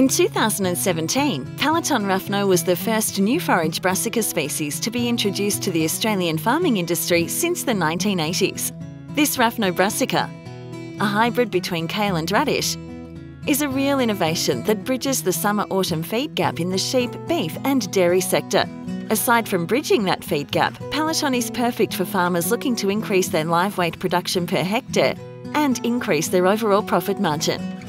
In 2017, Pallaton Raphno was the first new forage brassica species to be introduced to the Australian farming industry since the 1980s. This Raphno brassica, a hybrid between kale and radish, is a real innovation that bridges the summer autumn feed gap in the sheep, beef, and dairy sector. Aside from bridging that feed gap, Pallaton is perfect for farmers looking to increase their live weight production per hectare and increase their overall profit margin.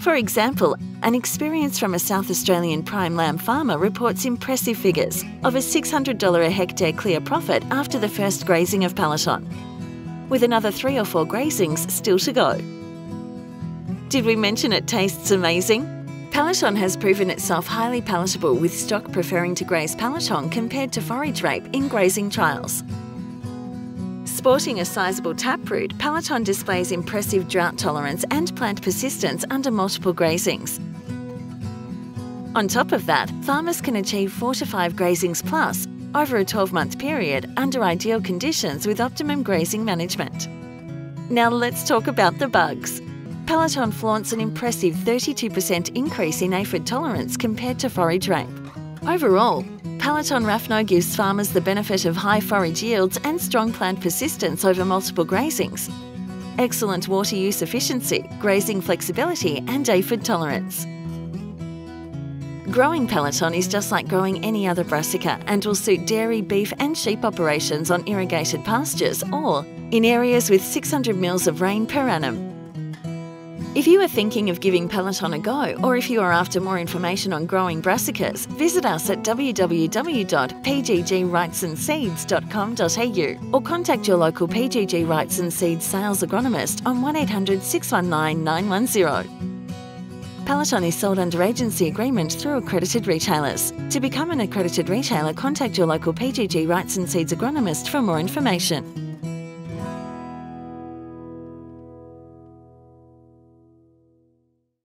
For example, an experience from a South Australian prime lamb farmer reports impressive figures of a $600 a hectare clear profit after the first grazing of Pallaton, with another three or four grazings still to go. Did we mention it tastes amazing? Pallaton has proven itself highly palatable with stock preferring to graze Pallaton compared to forage rape in grazing trials. Sporting a sizable taproot, Pallaton displays impressive drought tolerance and plant persistence under multiple grazings. On top of that, farmers can achieve 4 to 5 grazings plus over a 12 month period under ideal conditions with optimum grazing management. Now let's talk about the bugs. Pallaton flaunts an impressive 32% increase in aphid tolerance compared to forage rape. Overall, Pallaton Raphno gives farmers the benefit of high forage yields and strong plant persistence over multiple grazings. Excellent water use efficiency, grazing flexibility, and aphid tolerance. Growing Pallaton is just like growing any other brassica and will suit dairy, beef, and sheep operations on irrigated pastures or in areas with 600 mils of rain per annum. If you are thinking of giving Pallaton a go, or if you are after more information on growing brassicas, visit us at www.pggwrightsonseeds.com.au or contact your local PGG Wrightson Seeds sales agronomist on 1800 619 910. Pallaton is sold under agency agreement through accredited retailers. To become an accredited retailer, contact your local PGG Wrightson Seeds agronomist for more information.